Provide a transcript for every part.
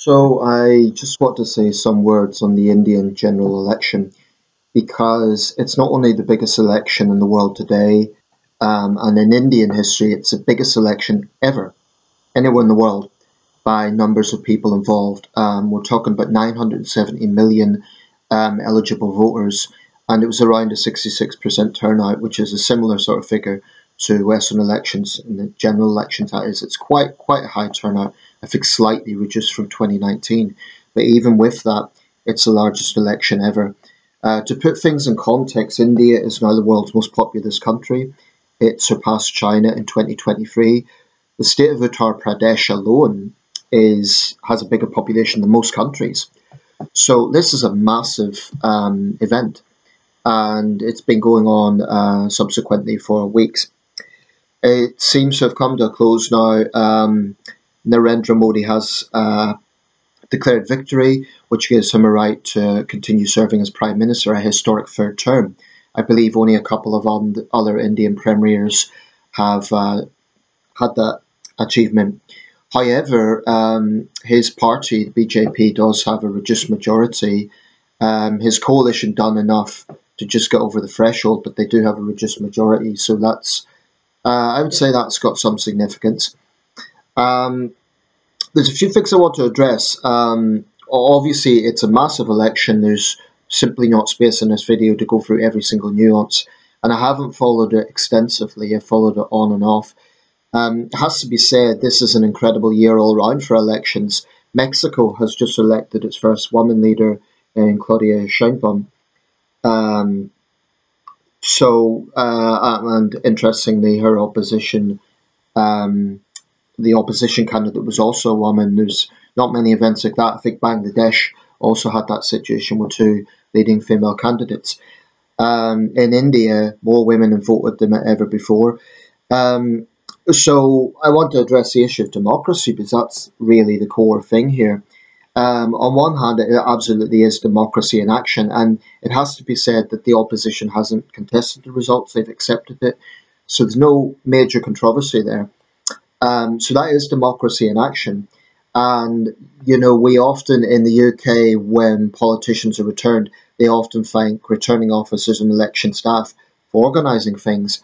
So I just want to say some words on the Indian general election because it's not only the biggest election in the world today, um, and in Indian history, it's the biggest election ever, anywhere in the world, by numbers of people involved. Um, we're talking about 970 million um, eligible voters, and it was around a 66% turnout, which is a similar sort of figure to Western elections. In the general elections, that is, it's quite quite a high turnout. I think slightly reduced from 2019, but even with that, it's the largest election ever. Uh, to put things in context, India is now the world's most populous country. It surpassed China in 2023. The state of Uttar Pradesh alone is has a bigger population than most countries. So this is a massive um, event, and it's been going on uh, subsequently for weeks. It seems to have come to a close now. Um, Narendra Modi has uh, declared victory, which gives him a right to continue serving as Prime Minister, a historic third term. I believe only a couple of other Indian premiers have uh, had that achievement. However, um, his party, the BJP, does have a reduced majority. Um, his coalition done enough to just get over the threshold, but they do have a reduced majority, so that's uh, I would say that's got some significance. Um, there's a few things I want to address. Um, obviously, it's a massive election. There's simply not space in this video to go through every single nuance, and I haven't followed it extensively. I've followed it on and off. Um, it has to be said, this is an incredible year all around for elections. Mexico has just elected its first woman leader in Claudia Sheinbaum. Um, so, uh, and interestingly, her opposition um, the opposition candidate was also a woman. There's not many events like that. I think Bangladesh also had that situation with two leading female candidates. Um, in India, more women have voted than ever before. Um, so I want to address the issue of democracy because that's really the core thing here. Um, on one hand, it absolutely is democracy in action, and it has to be said that the opposition hasn't contested the results, they've accepted it. So there's no major controversy there. Um, so that is democracy in action. And, you know, we often in the UK, when politicians are returned, they often thank returning officers and election staff for organising things.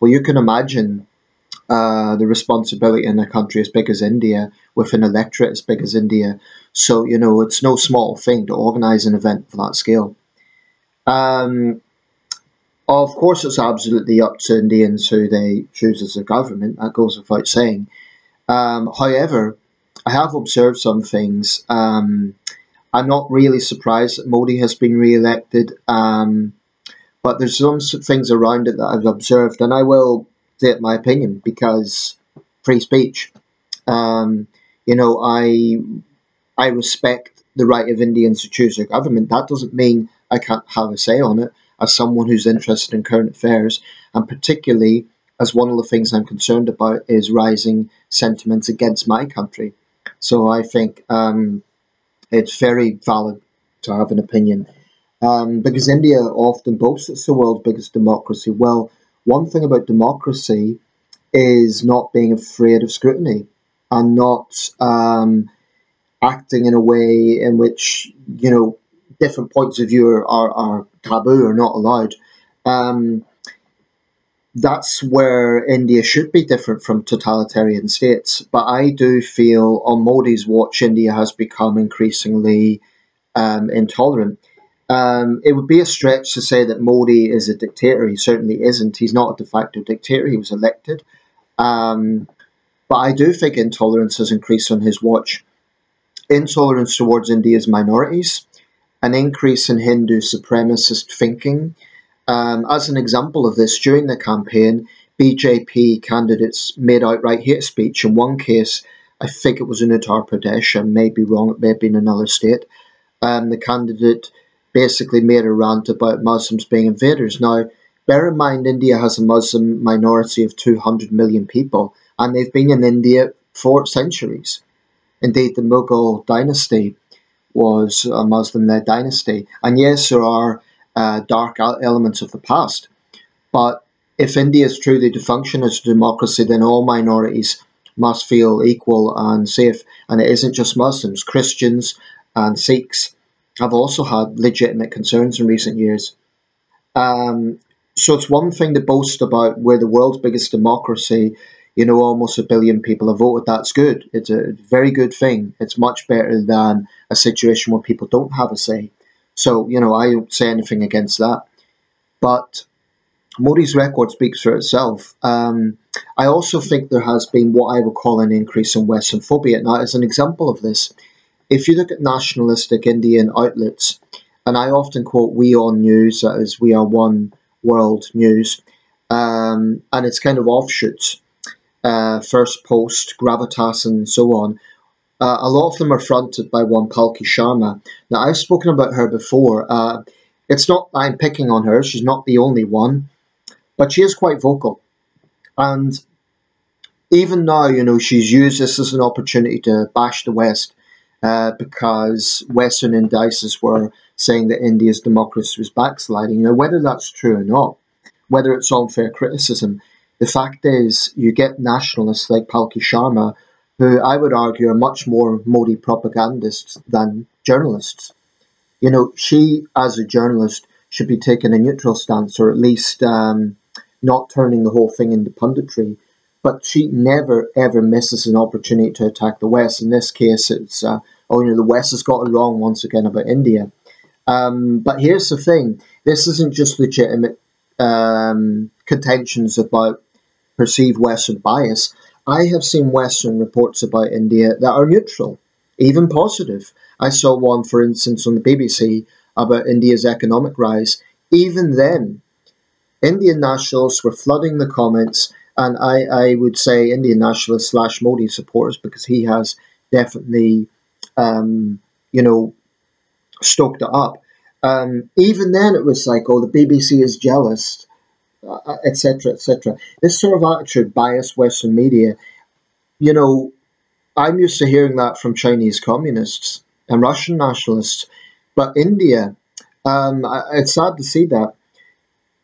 Well, you can imagine uh, the responsibility in a country as big as India, with an electorate as big as India. So, you know, it's no small thing to organise an event for that scale. Um, of course, it's absolutely up to Indians who they choose as a government. That goes without saying. Um, however, I have observed some things. Um, I'm not really surprised that Modi has been re-elected, um, but there's some things around it that I've observed, and I will state my opinion because free speech. Um, you know, I I respect the right of Indians to choose their government. That doesn't mean I can't have a say on it as someone who's interested in current affairs, and particularly as one of the things I'm concerned about is rising sentiments against my country. So I think um, it's very valid to have an opinion. Um, because India often boasts it's the world's biggest democracy. Well, one thing about democracy is not being afraid of scrutiny and not um, acting in a way in which, you know, different points of view are, are, taboo or not allowed. Um, that's where India should be different from totalitarian states. But I do feel on Modi's watch, India has become increasingly um, intolerant. Um, it would be a stretch to say that Modi is a dictator. He certainly isn't. He's not a de facto dictator. He was elected. Um, but I do think intolerance has increased on his watch. Intolerance towards India's minorities, an increase in Hindu supremacist thinking. Um, as an example of this, during the campaign, BJP candidates made outright hate speech. In one case, I think it was in Uttar Pradesh, I may be wrong, it may have been another state. Um, the candidate basically made a rant about Muslims being invaders. Now, bear in mind, India has a Muslim minority of 200 million people, and they've been in India for centuries. Indeed, the Mughal dynasty was a Muslim led dynasty. And yes, there are uh, dark elements of the past. But if India is truly to function as a democracy, then all minorities must feel equal and safe. And it isn't just Muslims, Christians and Sikhs have also had legitimate concerns in recent years. Um, so it's one thing to boast about we're the world's biggest democracy. You know, almost a billion people have voted. That's good. It's a very good thing. It's much better than a situation where people don't have a say. So, you know, I don't say anything against that. But Modi's record speaks for itself. Um, I also think there has been what I would call an increase in Western phobia. Now, as an example of this, if you look at nationalistic Indian outlets, and I often quote WION News, that is We Are One World News, um, and it's kind of offshoots, uh, First Post, Gravitas, and so on. Uh, a lot of them are fronted by one Palki Sharma. Now, I've spoken about her before. Uh, it's not I'm picking on her, she's not the only one, but she is quite vocal. And even now, you know, she's used this as an opportunity to bash the West uh, because Western indices were saying that India's democracy was backsliding. Now, whether that's true or not, whether it's unfair criticism, the fact is you get nationalists like Palki Sharma, who I would argue are much more Modi propagandists than journalists. You know, she, as a journalist, should be taking a neutral stance or at least um, not turning the whole thing into punditry but she never ever misses an opportunity to attack the West. In this case, it's uh, oh, you know, the West has got it wrong once again about India. Um, but here's the thing: this isn't just legitimate um, contentions about perceived Western bias. I have seen Western reports about India that are neutral, even positive. I saw one, for instance, on the BBC about India's economic rise. Even then, Indian nationalists were flooding the comments and I, I would say Indian nationalist slash Modi supporters because he has definitely, um, you know, stoked it up. Um, even then, it was like, oh, the BBC is jealous, etc., uh, etc. This sort of attitude bias Western media. You know, I'm used to hearing that from Chinese communists and Russian nationalists, but India, um, it's sad to see that.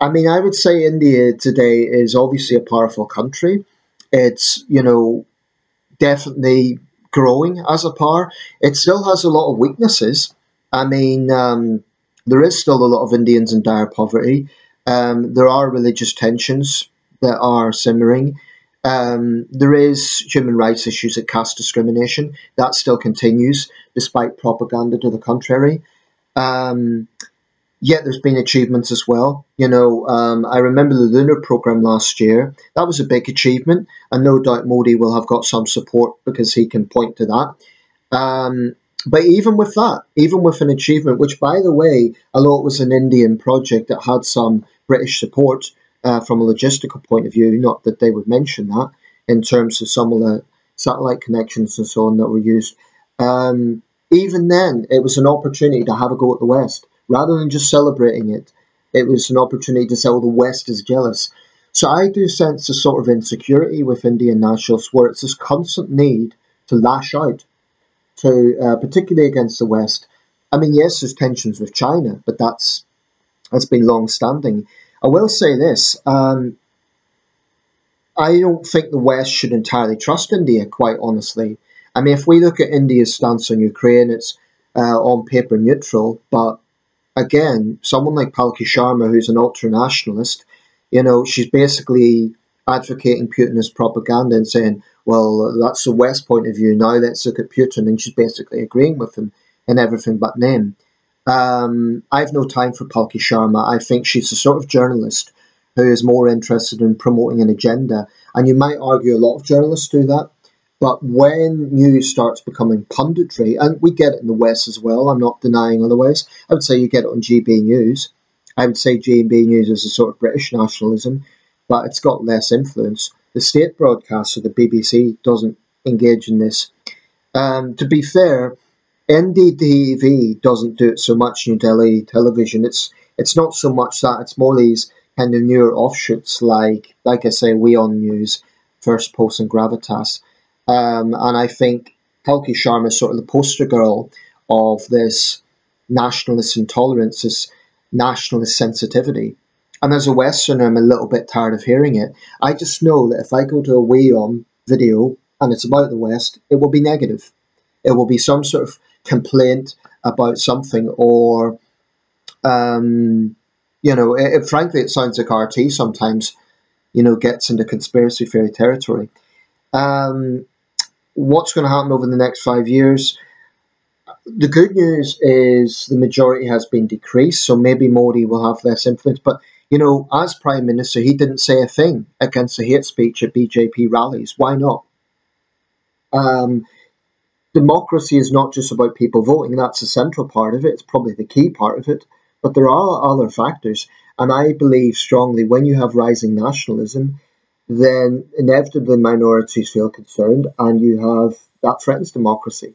I mean, I would say India today is obviously a powerful country. It's, you know, definitely growing as a power. It still has a lot of weaknesses. I mean, um, there is still a lot of Indians in dire poverty. Um, there are religious tensions that are simmering. Um, there is human rights issues at caste discrimination. That still continues despite propaganda to the contrary. Um, yet there's been achievements as well. You know, um, I remember the lunar program last year. That was a big achievement, and no doubt Modi will have got some support because he can point to that. Um, but even with that, even with an achievement, which by the way, although it was an Indian project that had some British support uh, from a logistical point of view, not that they would mention that in terms of some of the satellite connections and so on that were used. Um, even then, it was an opportunity to have a go at the West rather than just celebrating it. It was an opportunity to say, oh, the West is jealous. So I do sense a sort of insecurity with Indian nationals where it's this constant need to lash out, to uh, particularly against the West. I mean, yes, there's tensions with China, but that's that's been long standing. I will say this: um, I don't think the West should entirely trust India. Quite honestly, I mean, if we look at India's stance on Ukraine, it's uh, on paper neutral, but again, someone like Palki Sharma, who's an ultra nationalist, you know, she's basically advocating Putin as propaganda and saying, well, that's the West point of view. Now let's look at Putin. And she's basically agreeing with him in everything but name. Um, I have no time for Palki Sharma. I think she's the sort of journalist who is more interested in promoting an agenda. And you might argue a lot of journalists do that. But when news starts becoming punditry, and we get it in the West as well, I'm not denying otherwise, I would say you get it on GB News. I would say GB News is a sort of British nationalism, but it's got less influence. The state broadcaster, the BBC, doesn't engage in this. Um, to be fair, NDTV doesn't do it so much. New Delhi television, it's it's not so much that. It's more these kind of newer offshoots, like like I say, WION News, First Post, and Gravitas. Um, and I think Palki Sharma is sort of the poster girl of this nationalist intolerance, this nationalist sensitivity. And as a Westerner, I'm a little bit tired of hearing it. I just know that if I go to a WION video and it's about the West, it will be negative. It will be some sort of complaint about something, or, um, you know, it, it, frankly, it sounds like RT sometimes, you know, gets into conspiracy theory territory. Um, what's going to happen over the next five years? The good news is the majority has been decreased, so maybe Modi will have less influence. But you know, as prime minister, he didn't say a thing against the hate speech at BJP rallies. Why not? Um, democracy is not just about people voting. That's a central part of it. It's probably the key part of it. But there are other factors, and I believe strongly when you have rising nationalism, then inevitably minorities feel concerned, and you have that threatens democracy.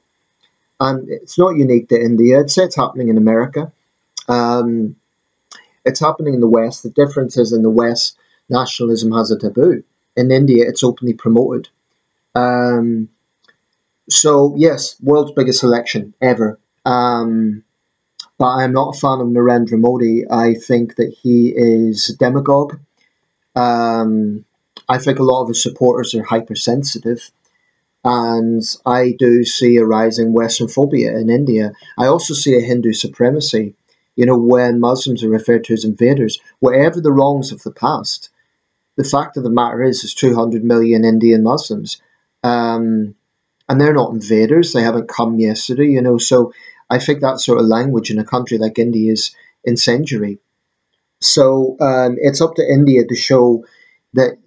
And it's not unique to India. It's happening in America. Um, it's happening in the West. The difference is in the West, nationalism has a taboo. In India, it's openly promoted. Um, so yes, world's biggest election ever. Um, but I'm not a fan of Narendra Modi. I think that he is a demagogue. Um, I think a lot of his supporters are hypersensitive. And I do see a rising Western phobia in India. I also see a Hindu supremacy. You know, when Muslims are referred to as invaders, whatever the wrongs of the past, the fact of the matter is, there's 200 million Indian Muslims. Um, and they're not invaders. They haven't come yesterday, you know. So I think that sort of language in a country like India is incendiary. So um, it's up to India to show that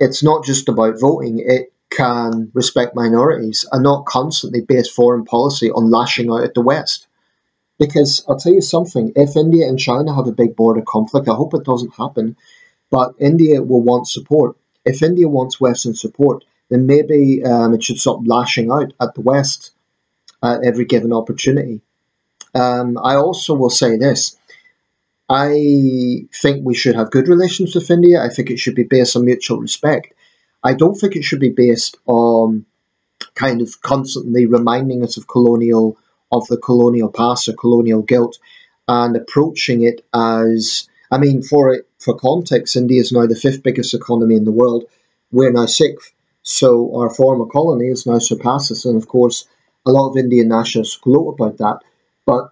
it's not just about voting. It can respect minorities and not constantly base foreign policy on lashing out at the West. Because I'll tell you something, if India and China have a big border conflict, I hope it doesn't happen, but India will want support. If India wants Western support, then maybe um, it should stop lashing out at the West at every given opportunity. Um, I also will say this. I think we should have good relations with India. I think it should be based on mutual respect. I don't think it should be based on kind of constantly reminding us of colonial of the colonial past or colonial guilt and approaching it as I mean for it for context, India is now the fifth biggest economy in the world. We're now sixth. So our former colonies now surpass us, and of course, a lot of Indian nationalists gloat about that. But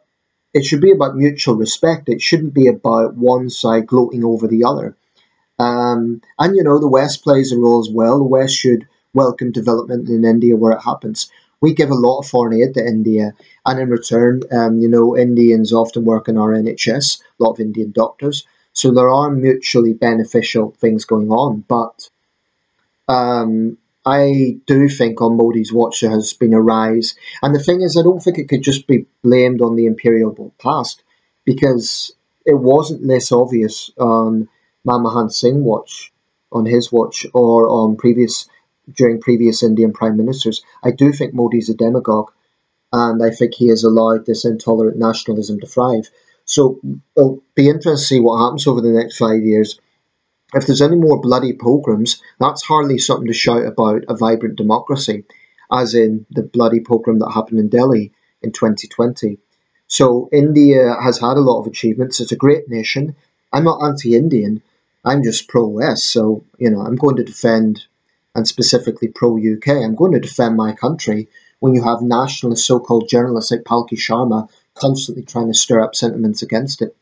it should be about mutual respect. It shouldn't be about one side gloating over the other. Um, and you know, the West plays a role as well. The West should welcome development in India where it happens. We give a lot of foreign aid to India, and in return, um, you know, Indians often work in our NHS, a lot of Indian doctors. So there are mutually beneficial things going on. But um, I do think on Modi's watch there has been a rise. And the thing is, I don't think it could just be blamed on the imperial past because it wasn't less obvious on Manmohan Singh watch, on his watch, or on previous during previous Indian prime ministers. I do think Modi's a demagogue, and I think he has allowed this intolerant nationalism to thrive. So it'll be interesting to see what happens over the next five years if there's any more bloody pogroms, that's hardly something to shout about a vibrant democracy, as in the bloody pogrom that happened in Delhi in 2020. So India has had a lot of achievements. It's a great nation. I'm not anti-Indian. I'm just pro-West. So, you know, I'm going to defend, and specifically pro-UK, I'm going to defend my country when you have nationalist so-called journalists like Palki Sharma constantly trying to stir up sentiments against it.